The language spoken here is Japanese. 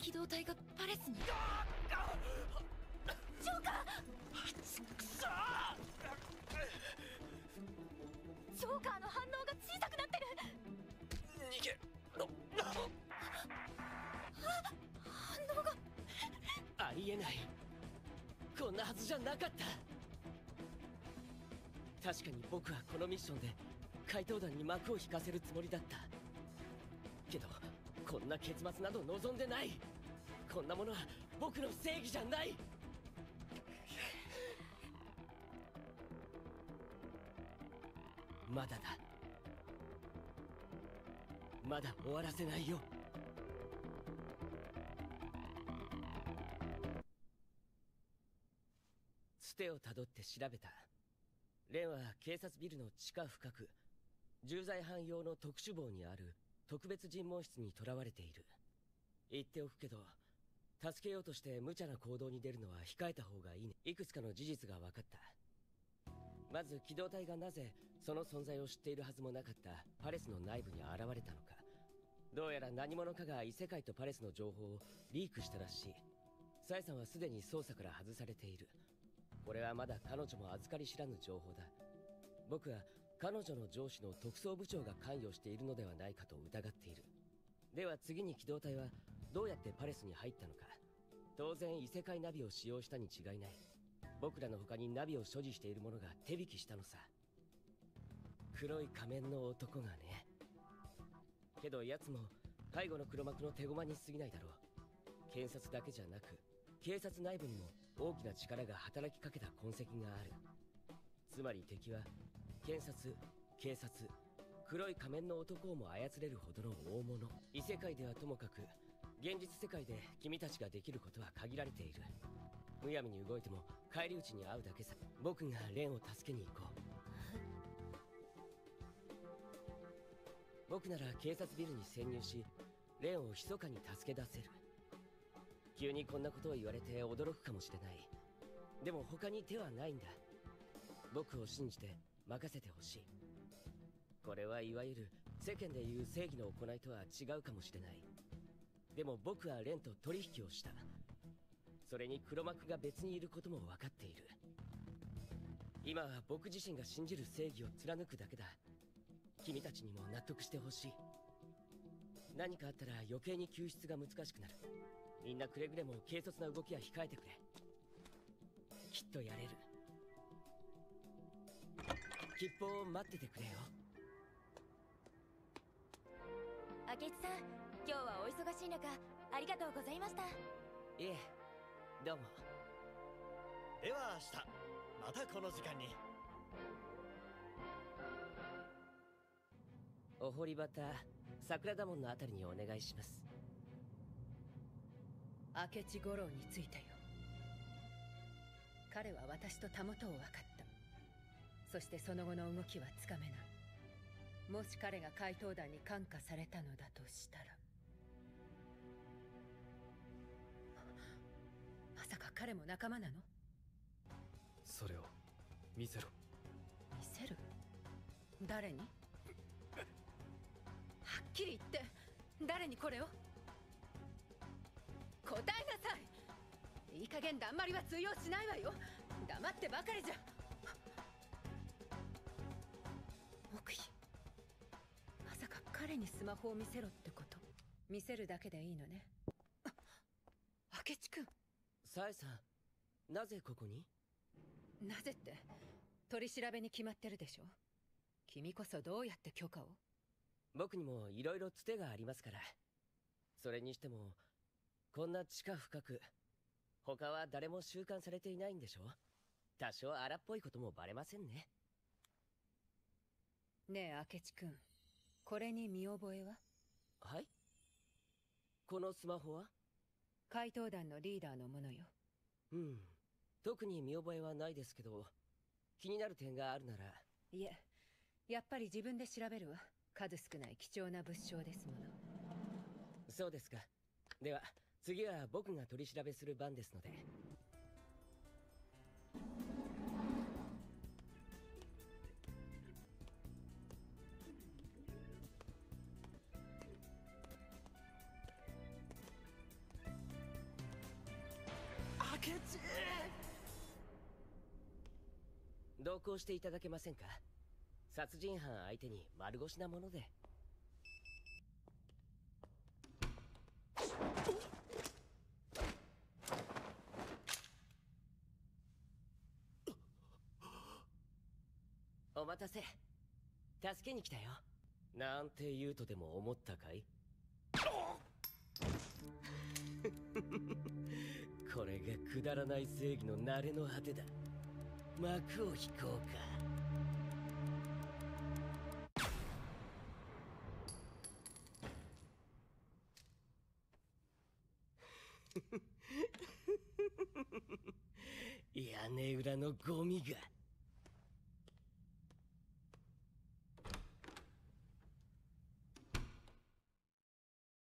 機動隊がパレスに。ジョーカー！くそジョーカーの反応が小さくなってる！逃げろ！反応がありえない。こんなはずじゃなかった。確かに僕はこのミッションで怪盗団に幕を引かせるつもりだった。けどこんな結末など望んでないこんなものは僕の正義じゃない。まだだ。まだ終わらせないよ。つてをたどって調べた。レンは警察ビルの地下深く重罪犯用の特殊房にある特別尋問室に囚われている。言っておくけど助けようとして無茶な行動に出るのは控えた方がいいね。いくつかの事実が分かった。まず機動隊がなぜその存在を知っているはずもなかった。パレスの内部に現れたのか。どうやら何者かが異世界とパレスの情報をリークしたらしい。サイさんはすでに捜査から外されている。これはまだ彼女も預かり知らぬ情報だ。僕は彼女の上司の特捜部長が関与しているのではないかと疑っている。では次に機動隊はどうやってパレスに入ったのか。当然異世界ナビを使用したに違いない。僕らの他にナビを所持している者が手引きしたのさ。黒い仮面の男がね。けど奴も背後の黒幕の手駒に過ぎないだろう。検察だけじゃなく警察内部にも大きな力が働きかけた痕跡がある。つまり敵は検察警察黒い仮面の男をも操れるほどの大物。異世界ではともかく現実世界で君たちができることは限られている。むやみに動いても返り討ちに遭うだけさ。僕がレンを助けに行こう。僕なら警察ビルに潜入しレンを密かに助け出せる。急にこんなことを言われて驚くかもしれない。でも他に手はないんだ。僕を信じて任せてほしい。これはいわゆる世間でいう正義の行いとは違うかもしれない。でも僕はレンと取引をした。それに黒幕が別にいることも分かっている。今は僕自身が信じる正義を貫くだけだ。君たちにも納得してほしい。何かあったら余計に救出が難しくなる。みんなくれぐれも軽率な動きは控えてくれ。きっとやれる。吉報を待っててくれよ。明智さん今日はお忙しい中ありがとうございました。いえどうも。では明日またこの時間に。お堀端桜田門のあたりにお願いします。明智五郎についてよ。彼は私とたもとを分かった。そしてその後の動きはつかめない。もし彼が怪盗団に感化されたのだとしたら彼も仲間なの？それを見せろ。見せる？誰に？はっきり言って。誰にこれを？答えなさい。いい加減だんまりは通用しないわよ。黙ってばかりじゃ。黙秘。まさか彼にスマホを見せろってこと？見せるだけでいいのねサエさんなぜここに？なぜって取り調べに決まってるでしょ？君こそどうやって許可を？僕にも色々つてがありますから。それにしてもこんな地下深く他は誰も収監されていないんでしょ？多少荒っぽいこともバレませんね。ねえ明智君これに見覚えは？はい。このスマホは？怪盗団のリーダーのものよ。うん。特に見覚えはないですけど気になる点があるなら。いえやっぱり自分で調べるわ。数少ない貴重な物証ですもの。そうですか。では次は僕が取り調べする番ですので明智同行していただけませんか？殺人犯相手に丸腰なもので。お待たせ。助けに来たよ。なんて言うとでも思ったかい？これがくだらない正義の慣れの果てだ。幕を引こうか。屋根裏のゴミが。